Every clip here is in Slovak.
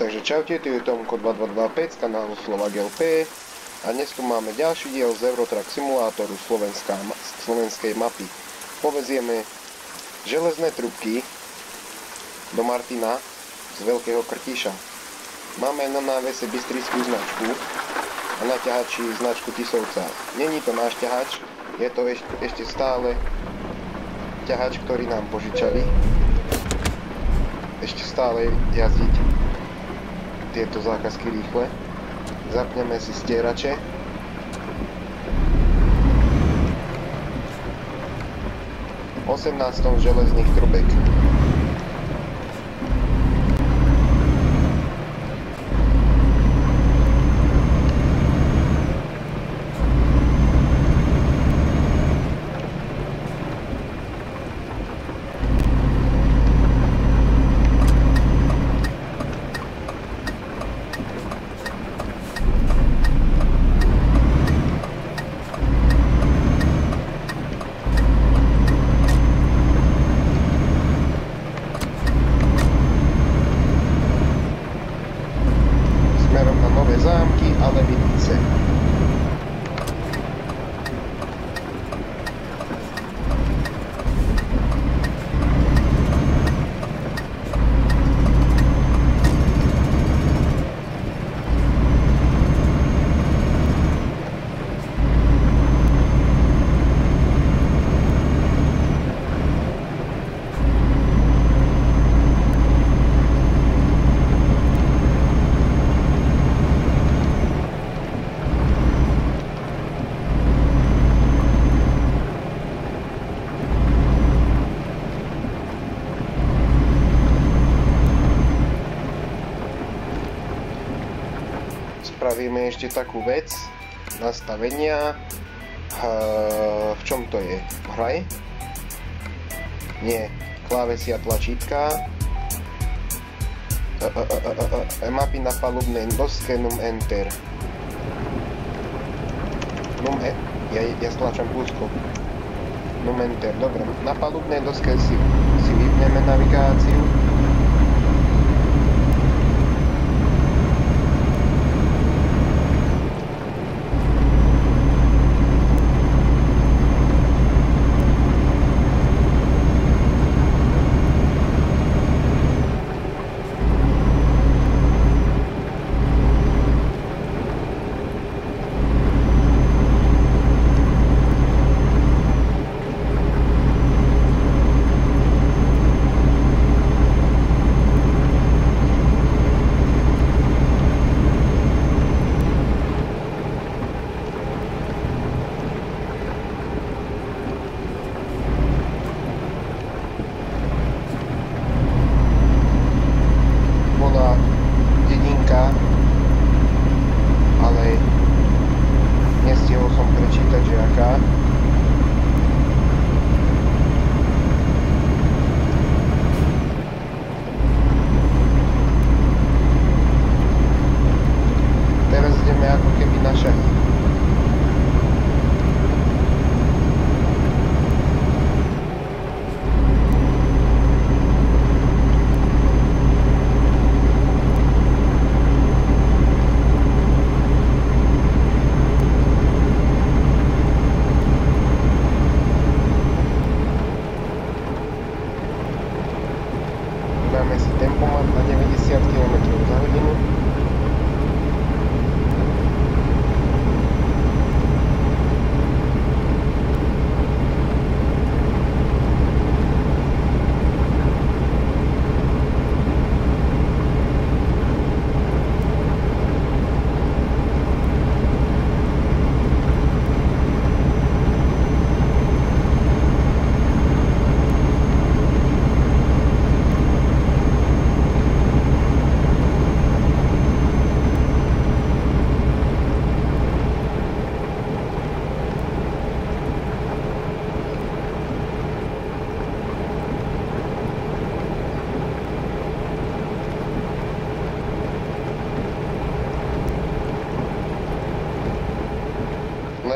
Takže čaute, tu je Tomko 2225 z kanálu Slovak LP a dnes tu máme ďalší diel z Eurotrack simulátoru Slovenská, slovenskej mapy. Povezieme železné trubky do Martina z Veľkého Krtiša. Máme na návese bystrickú značku a na ťahači značku Tisovca. Není to náš ťahač, je to ešte stále ťahač, ktorý nám požičali. Ešte stále jazdiť tieto zákazky rýchle. Zapneme si stierače. Osemnáctom železných trubek. Ešte takú vec, nastavenia, v čom to je? Hraj? Nie, klávesy a tlačítka, mapy na palubnej doske, num enter. Num e ja, ja stlačam púčku. Num enter, dobre. Na palubnej doske si, si vypneme navigáciu.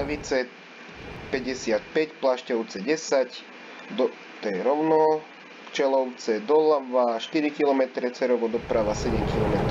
Levice 55, Plašťovce 10, do, to je rovno, Čelovce doľava 4 km, Cerovo doprava 7 km.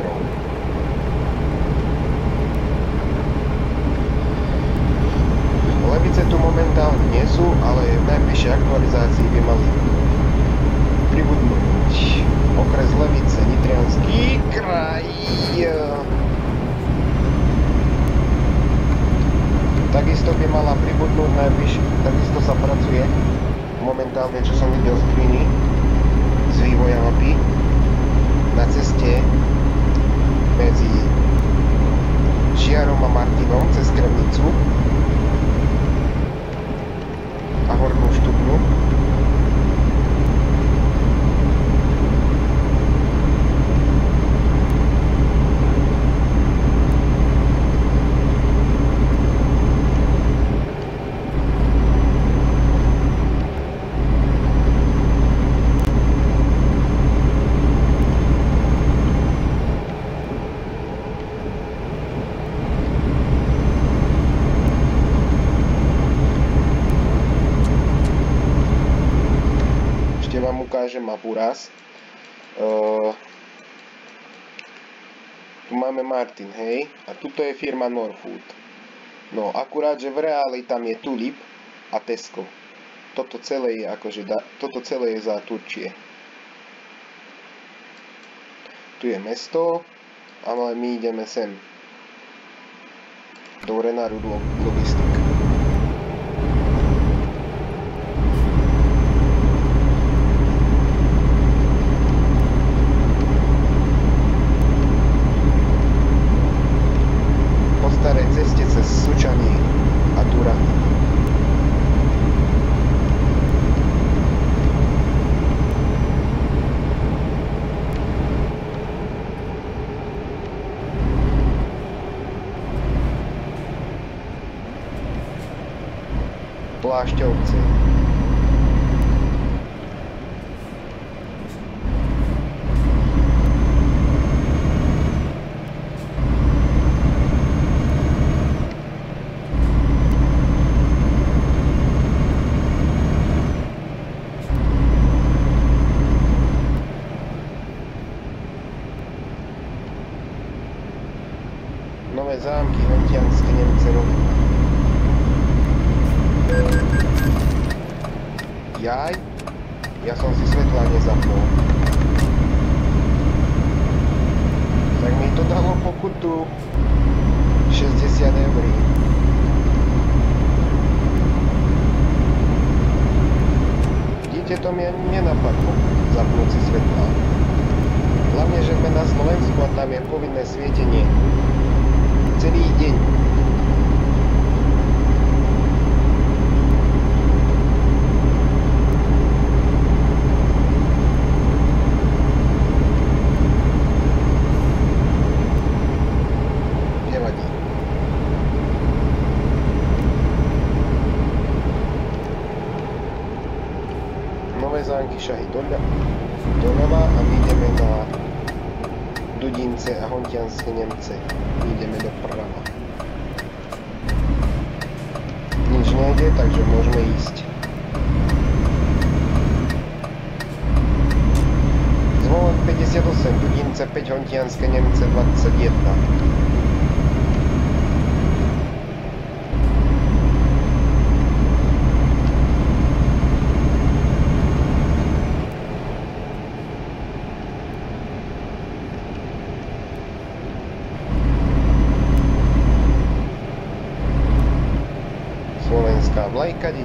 tuto je firma Norfood. No akurát, že v reáli tam je Tulip a Tesco. Toto celé je, akože da, toto celé je za Turčie. Tu je mesto, ale my ideme sem. Dobre na rudu lobistu. складами повинной сведений. Целый день eroica di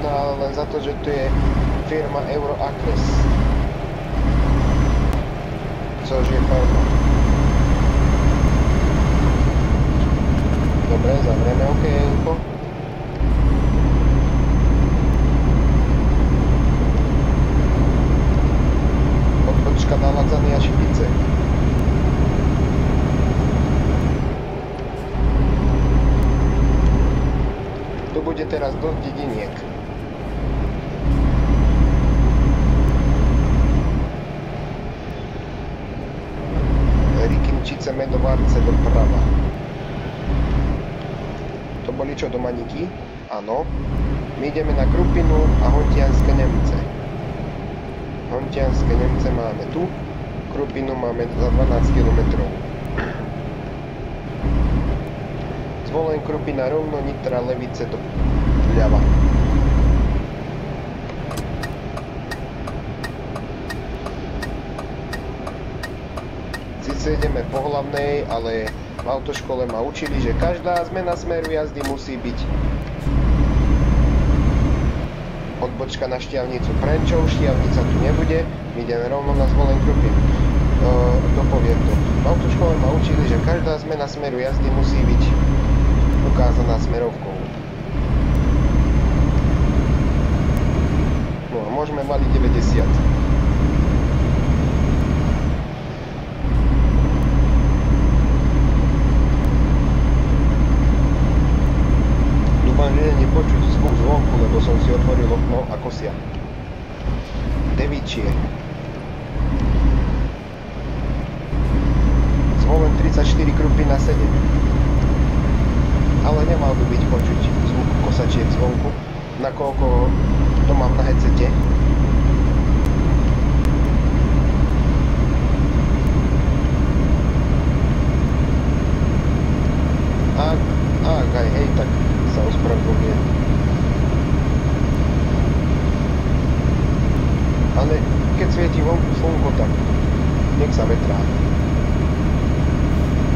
ale len za to, že tu je firma Euroacres. Což je farma. Dobre, zavrieme okienko. Odbočka na Ladzany a Šipice. Tu bude teraz dosť dediniek. To boli čo, domaniky? Áno. My ideme na Krupinu a Hontianske Nemce. Hontianske Nemce máme tu. Krupinu máme za 12 km. Zvolen Krupina rovno, Nitra, Levice do vľava. Sice ideme po hlavnej, ale v autoškole ma učili, že každá zmena smeru jazdy musí byť odbočka na Štiavnicu Prenčov, Štiavnica tu nebude, ideme rovno na zvolen Krupin. E, dopoviem to. V autoškole ma učili, že každá zmena smeru jazdy musí byť ukázaná smerovkou. No a môžeme valiť 90. Dúfam, že nie je počuť zvuk zvonku, lebo som si otvoril okno a kosia. Devičie. Zvolen 34 krupy na 7 ale nemal by byť počuť zvuk kosačiek zvonku, nakoľko to mám na headsete. Ak, ak aj hej, tak sa ospravedlňujem. Ale keď svieti vonku slnko, tak nech sa vetrá.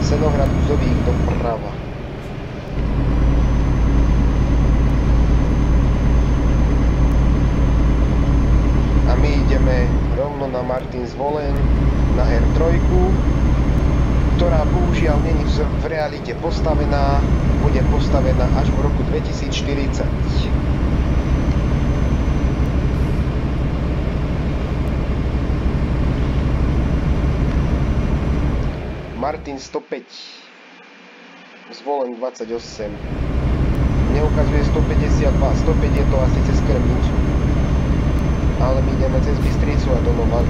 Senohrad Uzovík doprava. a my ideme rovno na Martin Zvolen na R3, ktorá bohužiaľ není v realite postavená, bude postavená až v roku 2040. Martin 105 Zvolen 28 Neukazuje 152 105 je to asi cez Kremnicu. Ale my ideme cez Bystricu a do Novany.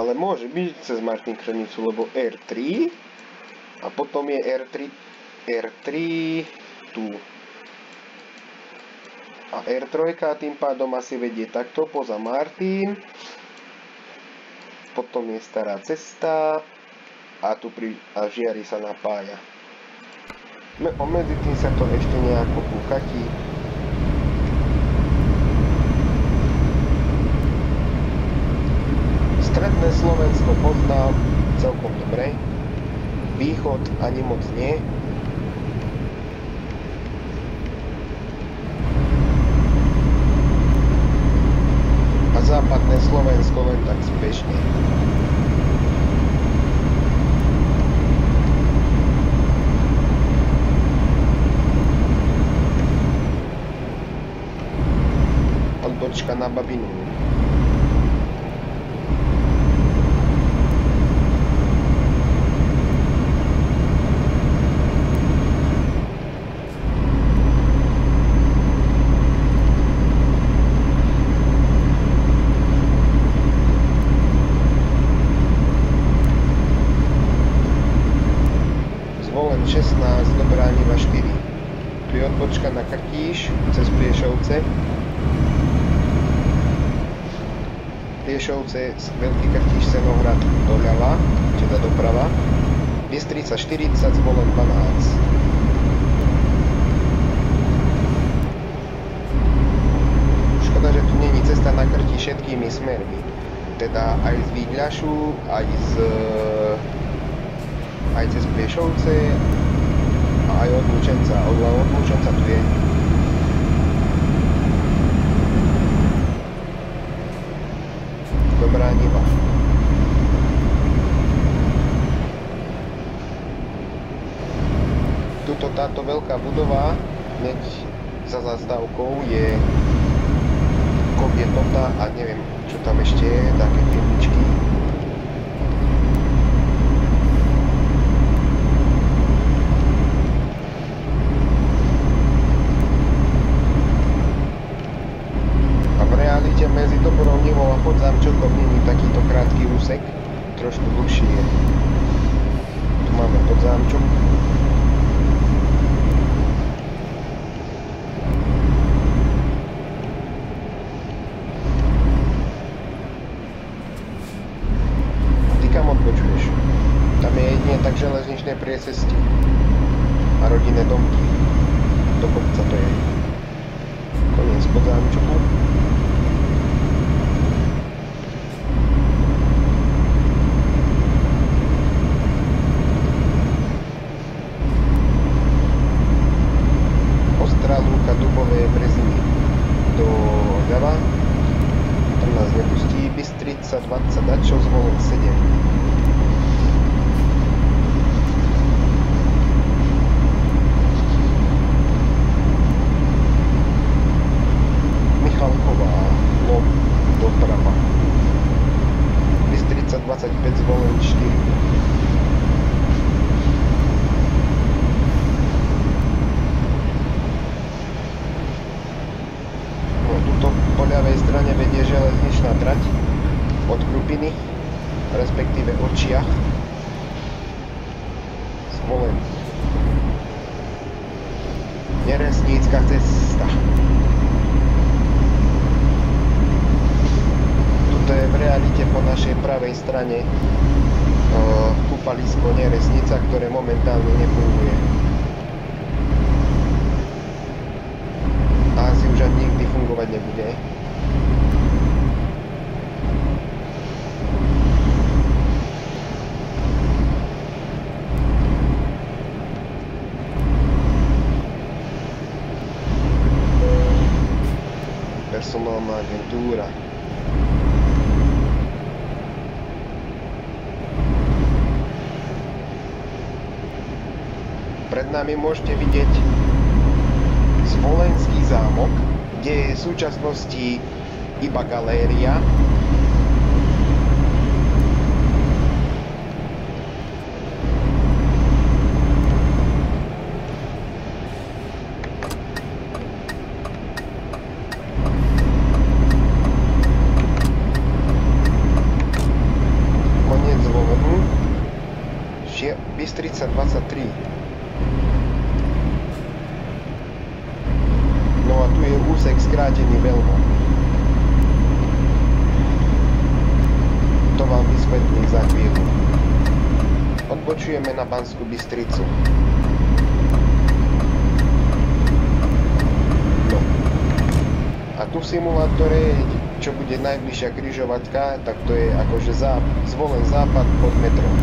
ale môže byť cez Martin Krenicu, lebo R3 a potom je R3, R3 tu. A R3 tým pádom asi vedie takto poza Martin. Potom je stará cesta a tu pri a žiari sa napája. Medzi tým sa to ešte nejako uchatí. Stredné Slovensko poznám celkom dobre. Východ ani moc nie. Západné Slovensko len tak spiešne. Odbočka na Babinu. Zvolen 16 do Brániva 4. Tu je odbočka na Krtíš cez Priešovce. Priešovce, Veľký Krtíš, Senohrad doľava, teda doprava. Bystrica 40, Zvolen 12. Škoda, že tu není cesta na Krti všetkými smermi. Teda aj z Výdľašu, aj z aj cez Priešovce a aj od Lučenca. Od, od Lučenca tu je dobrá niva. Tuto táto veľká budova hneď za zastávkou je Kobietota a neviem čo tam ešte je, také firmičky. Podzámčokom není takýto krátky úsek, trošku dlhší je. Tu máme podzámčok. Ty kam odbočuješ? Tam je jedine tak železničné priecesty a rodinné domky. Do kopca to je. Koniec podzámčoku. strane kúpalisko Neresnica, ktoré momentálne nefunguje. A asi už ani nikdy fungovať nebude. Personálna agentúra. nami môžete vidieť Zvolenský zámok, kde je v súčasnosti iba galéria. Koniec Zvolenu. Bystrica 23. úsek skrátený veľmi. To vám vysvetlím za chvíľu. Odbočujeme na Banskú Bystricu. No. A tu v simulátore, čo bude kryžovatka, tak to je akože záp zvolen západ pod metrom.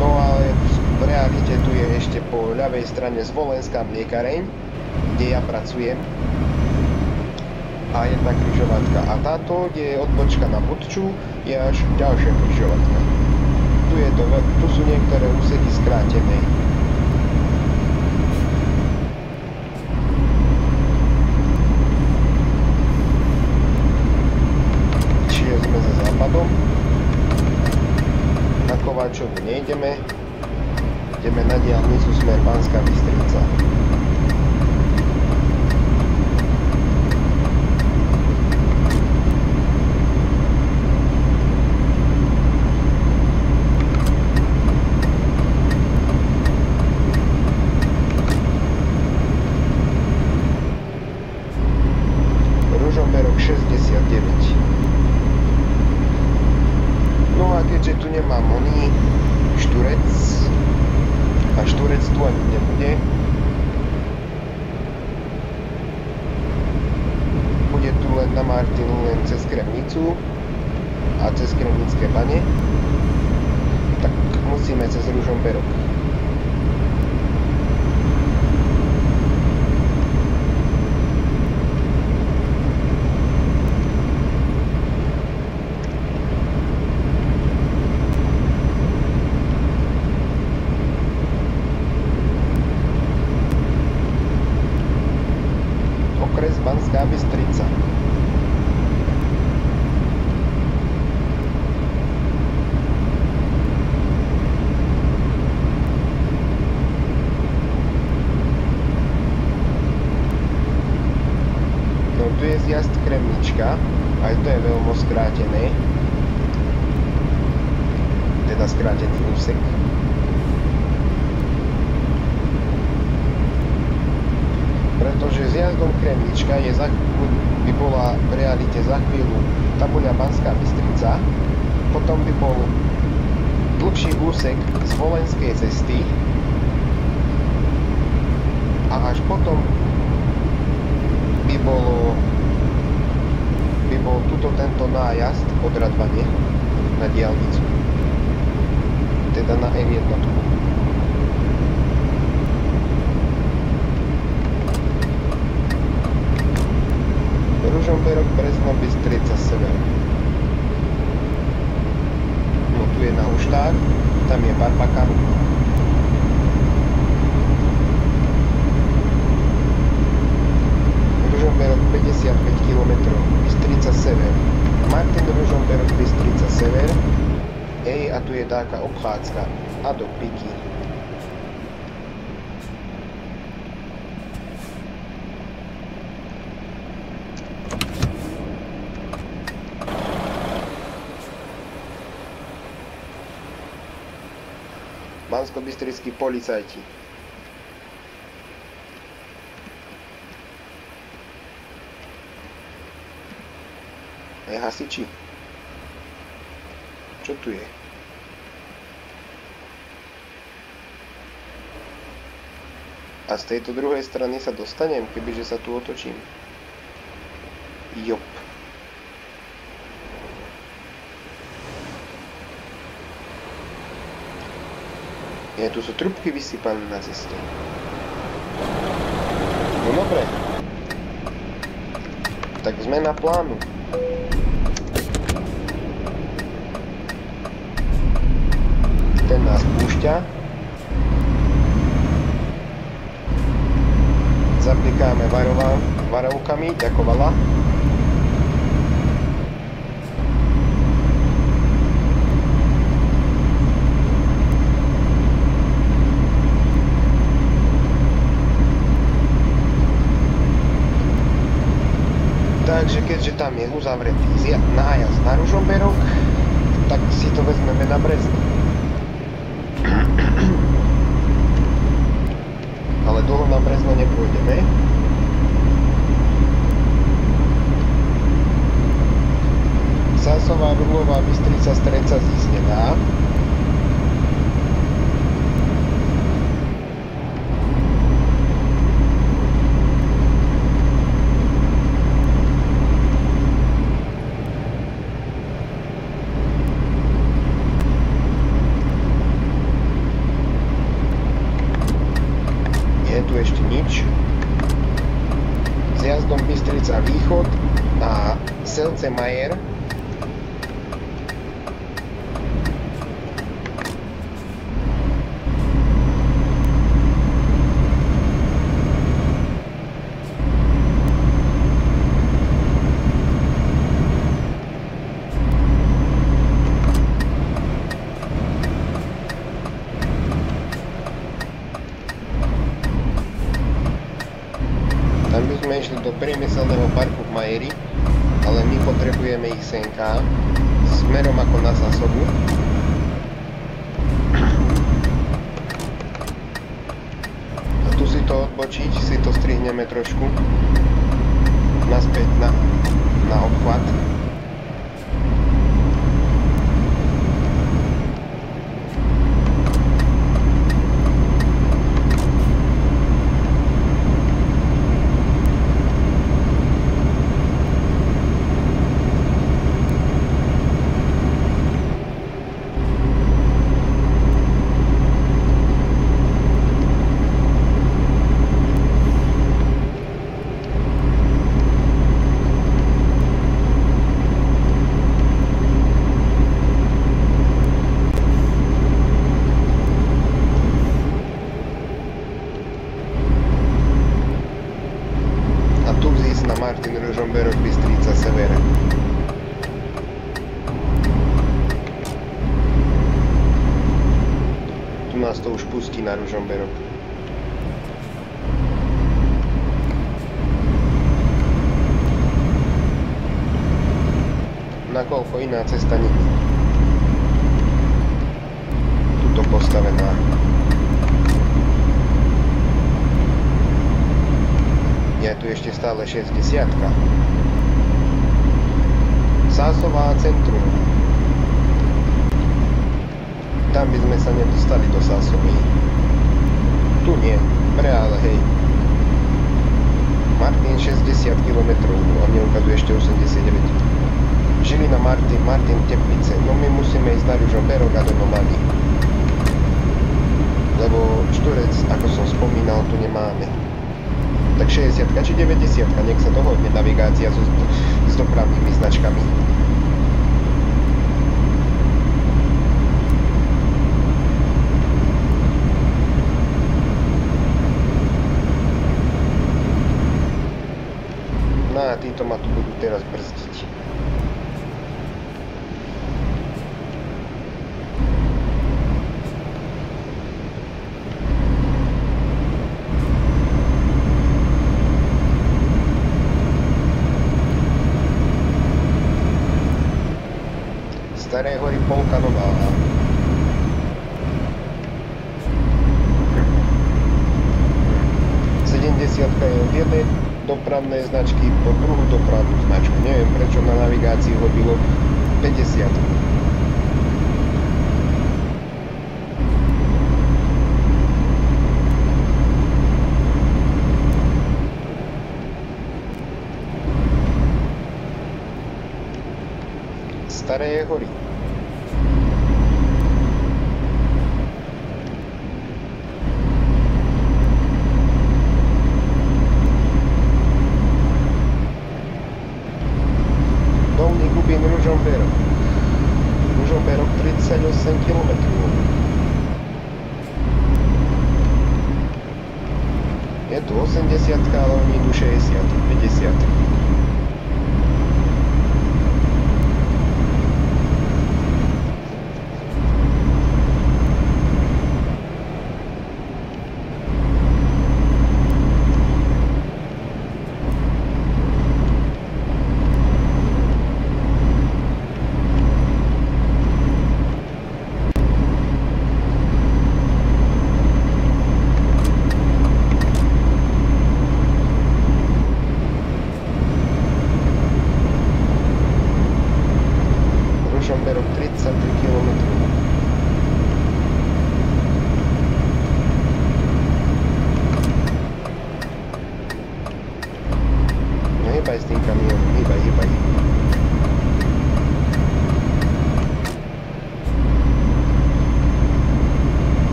No ale v realite tu je ešte po ľavej strane Zvolenská mliekareň, kde ja pracujem a jedna križovatka. A táto, kde je odbočka na Budču, je až ďalšia križovatka. Tu, je to, tu sú niektoré úseky skrátené. Čiže sme za západom. Na Kováčovu nejdeme. Ideme na diálnicu smer Banská Bystrica. na Martinu len cez Kremnicu a cez Kremnické bane, tak musíme cez Ružomberok. okres Banská Bystrica. No tu je zjazd Kremnička, aj to je veľmi skrátené. Teda skrátený úsek. pretože zjazdom Kremnička je za, by bola v realite za chvíľu tabuľa Banská Bystrica, potom by bol dlhší úsek z Volenskej cesty a až potom by bolo bol tuto tento nájazd od Radvane na diálnicu teda na M1 Ružomberok, Brezno, Bystrica, Sever. No tu je na Uštár, tam je Barbakan. Ružomberok 55 km, Bystrica, Sever. Martin Ružomberok, Bystrica, Sever. Ej, a tu je taká obchádzka. A do Piky. bansko-bystrickí policajti. Hasiči. Čo tu je? A z tejto druhej strany sa dostanem, kebyže sa tu otočím. Jop. Je, tu sú trubky vysypané na ceste. No dobre. Tak zmena plánu. Ten nás púšťa. Zaplikáme varovkami, ďakovala. Takže keďže tam je uzavretý nájazd na Ružomberok, tak si to vezmeme na Brezno. Ale dlho na Brezno nepôjdeme. Sásová, Rúlová, Bystrica, Streca zísť pustí na. Nakoľko iná cesta nie. Tuto postavená. Je tu ešte stále 60 Sásová centrum. Tam by sme sa nedostali do Sásovej. Tu nie, reále hej. Martin 60 km, on mne ukazuje ešte 89. Žilina Martin, Martin Teplice. No my musíme ísť na Ružomberok a do Nomaly. Lebo Šturec, ako som spomínal, tu nemáme tak 60 či 90 nech sa dohodne navigácia so, s dopravnými značkami. Títo ma tu budú teraz brzdiť. Staré hory Polka Nová. Sedemdesiatka je od jednej dopravnej značky po druhú dopravnú značku. Neviem prečo na navigácii ho bylo 50. Staré hory.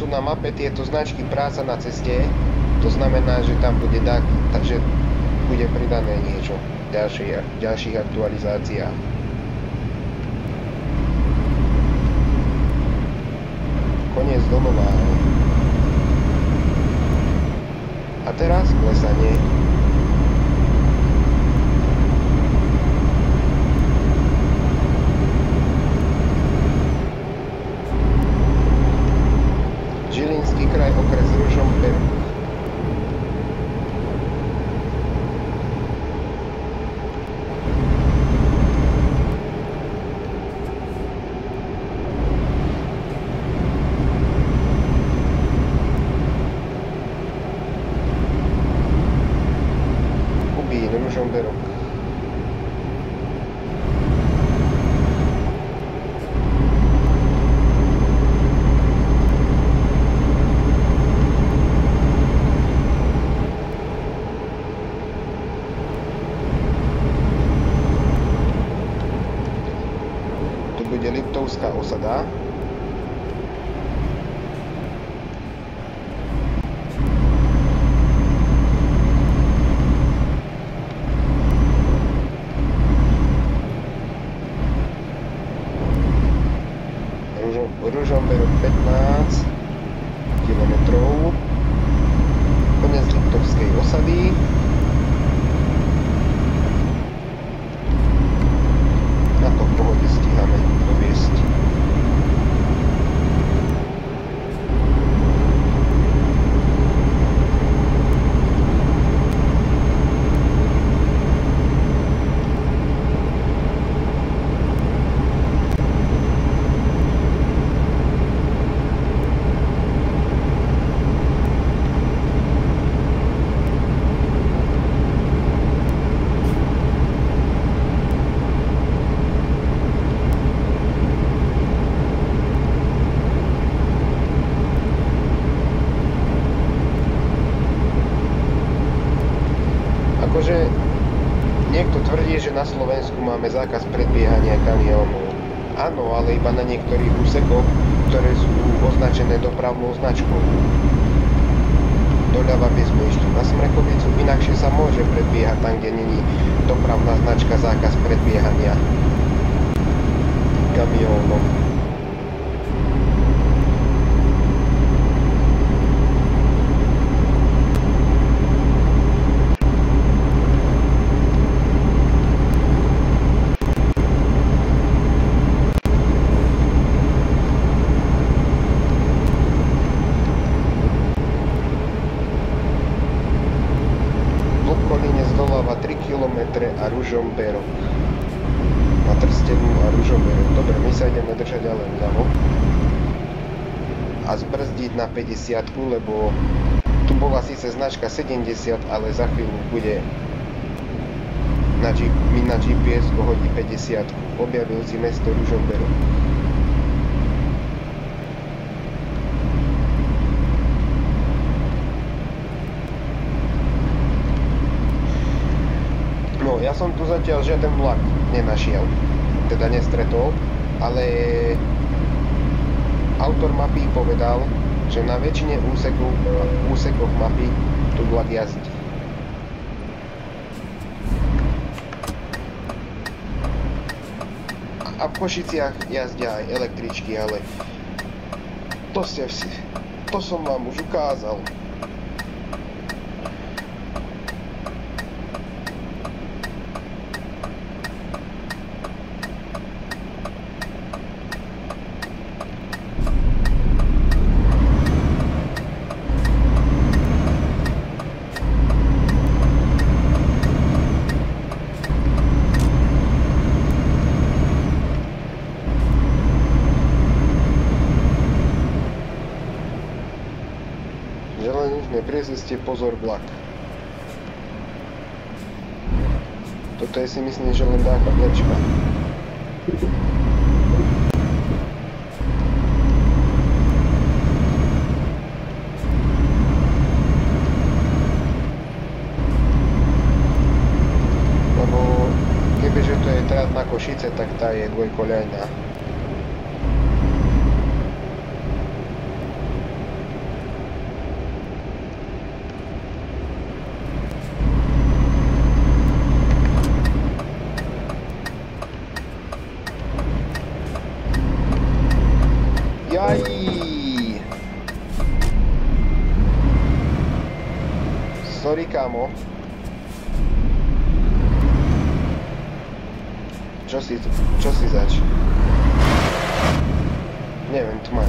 Sú na mape tieto značky práca na ceste To znamená, že tam bude tak, takže bude pridané niečo v ďalších, ďalších aktualizáciách. Koniec domova. A teraz klesanie. Ukrajinského okresu Žompy. A zbrzdiť na 50, lebo tu bola síce značka 70, ale za chvíľu bude na, G, mi na GPS hodí 50. Objavil si mesto Ružomberok. No, ja som tu zatiaľ žiaden vlak nenašiel, teda nestretol, ale autor mapy povedal, že na väčšine úsekov, úsekoch mapy tu vlak jazdí. A v Košiciach jazdia aj električky, ale to ste to som vám už ukázal. Priezvistie pozor vlak. Toto je si myslím, že len taká vlečka. Lebo kebyže to je trať na Košice, tak tá je dvojkoľajná. Si, čo si zač? Neviem, tmaj.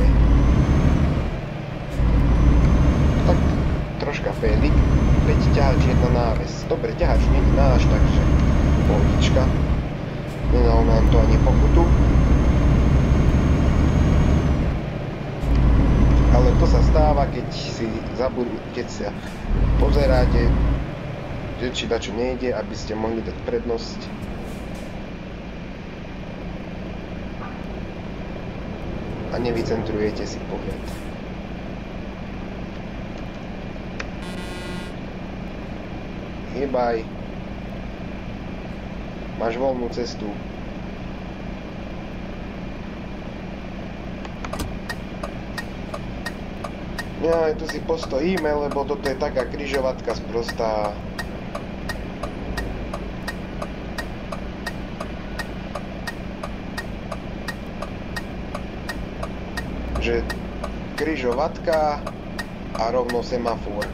Tak, troška félik. 5 ťahač, jedna náves. Dobre, ťahač nie je náš, takže pohodička. Nedal nám to ani pokutu. Ale to sa stáva, keď si zabudnú, keď sa pozeráte, že či dačo nejde, aby ste mohli dať prednosť a nevycentrujete si pohled. Hýbaj. Máš voľnú cestu. Ja, tu si postojíme, lebo toto je taká kryžovatka sprostá. Že kryžovatka a rovno semafor.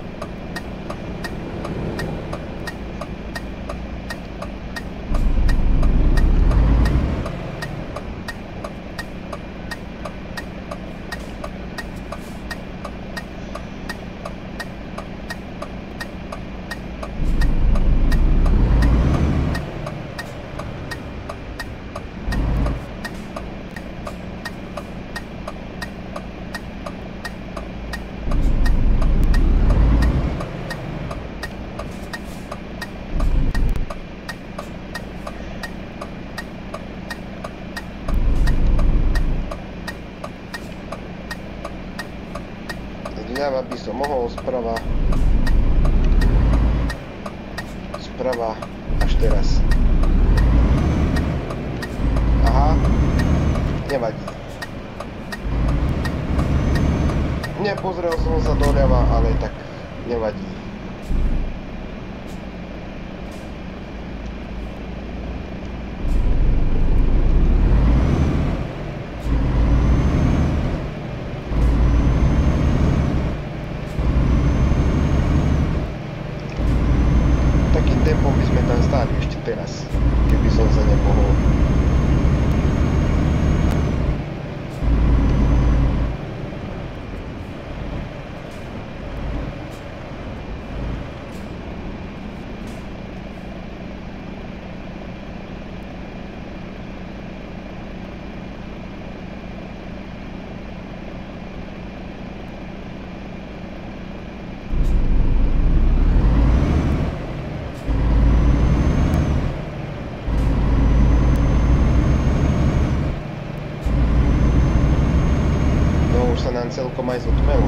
No už sa nám celkom aj zotmelo.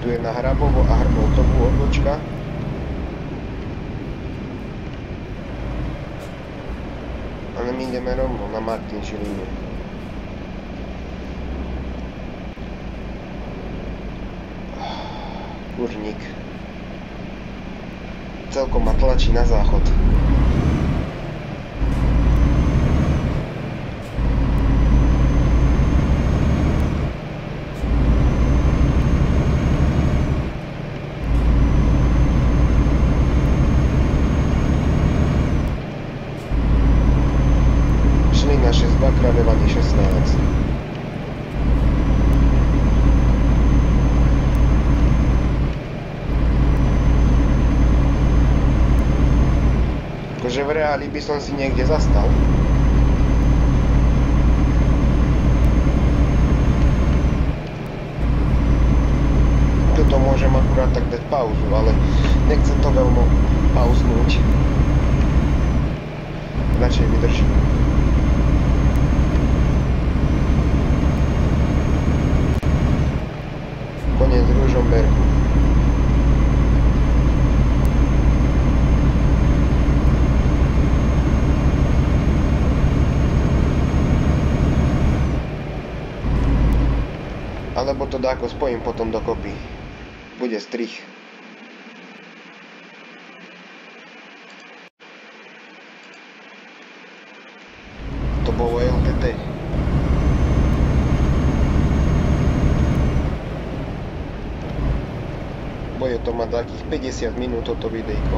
Tu je na Hrabovo a Hrboltovu odbočka. Ale my ideme rovno na Martinšiu líniu. kurník. Celkom ma tlačí na záchod. Šli na 6 kráľovanie 16. Akože v reáli by som si niekde zastal. ako spojím potom dokopy. Bude strich. To bolo LTT. Bude to mať takých 50 minút toto videjko.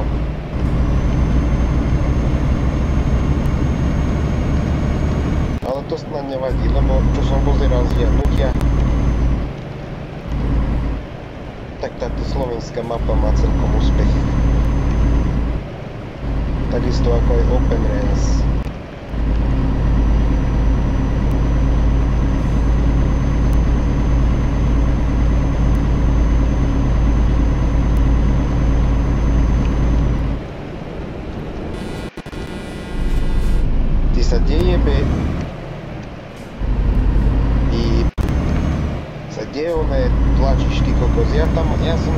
Ale to snad nevadí, lebo čo som pozeral zviadnutia, slovenská mapa má celkom úspech. Takisto ako aj OpenRails. Ty sa dejebe i sa deje oné tlačíš ty kokos. Ja tam, ja som,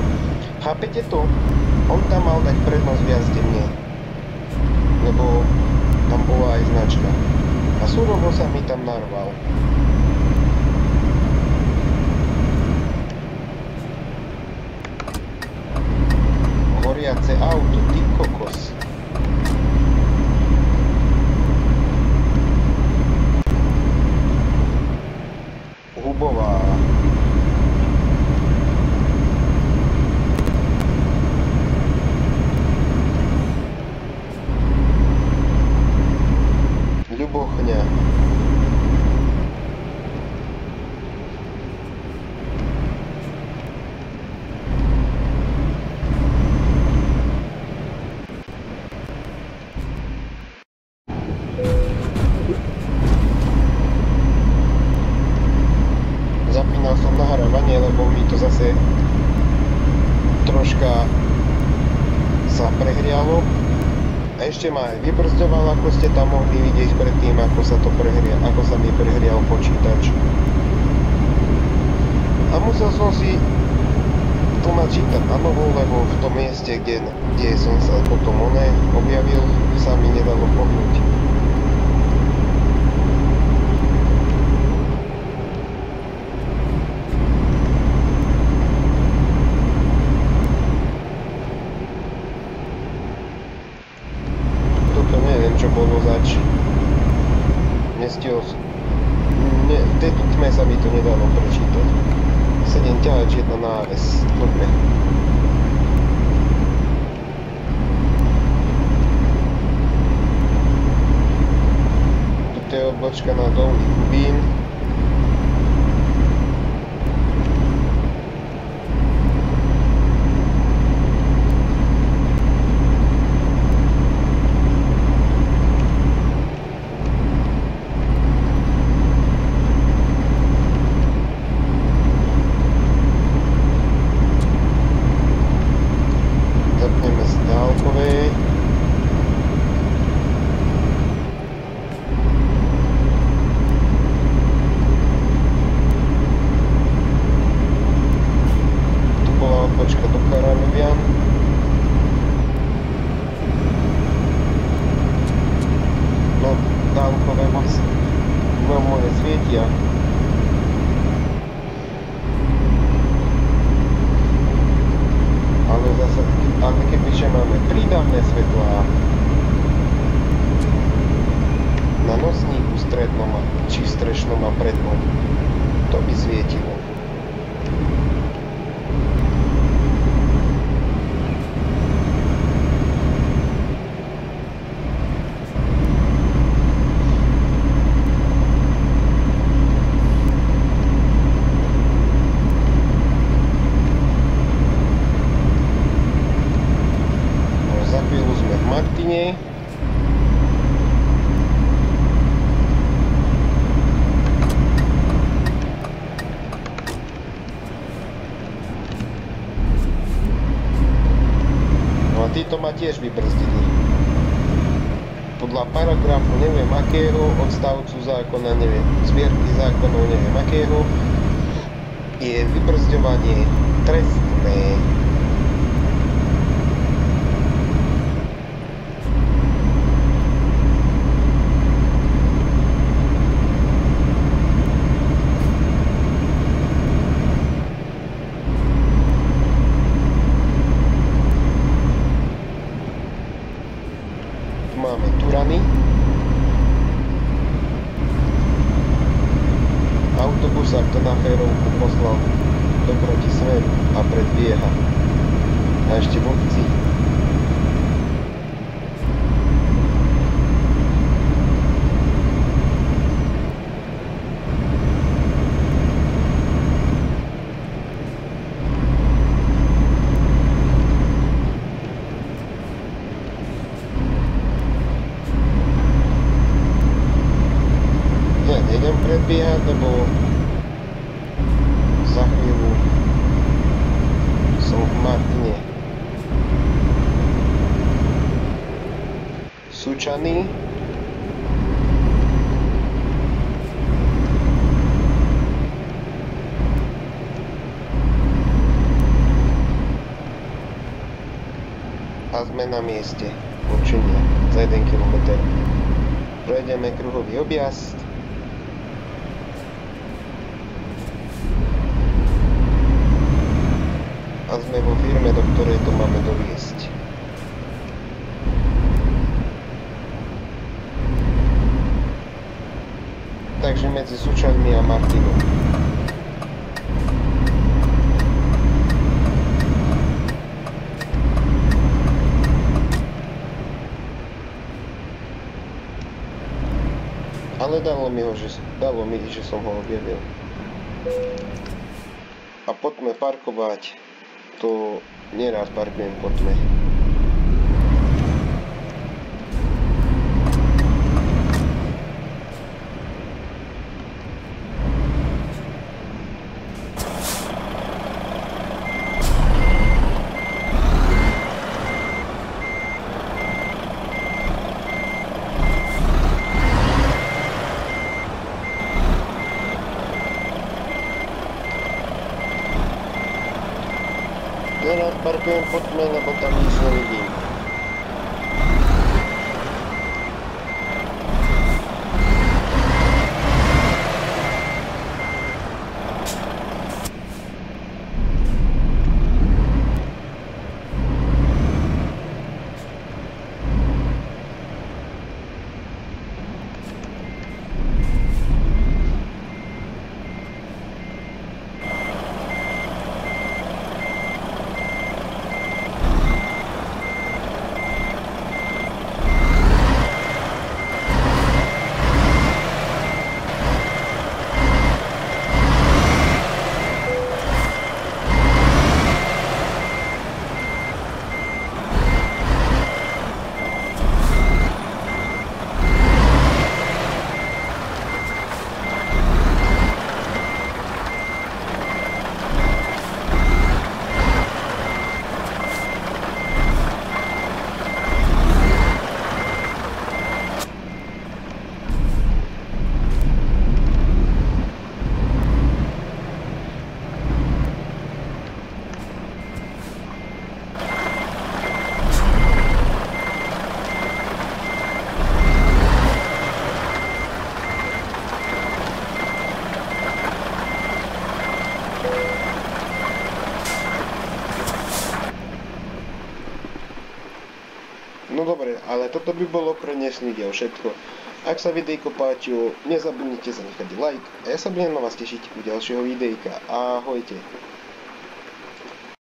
chápete to? On tam mal dať prednosť viac mne. Lebo tam bola aj značka. A surovo sa mi tam narval. Horiace auto, ty kokos. Hubová. Ľubochňa. Zapínal som nahrávanie, lebo mi to zase troška sa prehrialo. A ešte ma aj vybrzďoval, ako ste tam mohli vidieť predtým, ako sa to prehria, ako sa mi prehrial počítač. A musel som si to načítať na novo, lebo v tom mieste, kde, kde som sa potom oné objavil, sa mi nedalo pohnúť. Toto neviem, čo bolo zač. Nestihol. Ne, v tejto tme sa mi to nedalo prečítať. 7 ťahač, jedna náves. Dobre. Toto je odbočka na dolný Kubín. Sučany. A sme na mieste určenia za 1 km. Prejdeme kruhový objazd. a sme vo firme, do ktorej to máme doviesť. Takže medzi Sučanmi a Martinom. Ale dalo mi ho, že, dalo mi, že som ho objavil. A poďme parkovať to nieraz parkujem po tme. Ale toto by bolo pre dnešný diel všetko. Ak sa videjko páčilo, nezabudnite zanechať like a ja sa budem na vás tešiť u ďalšieho videjka. Ahojte.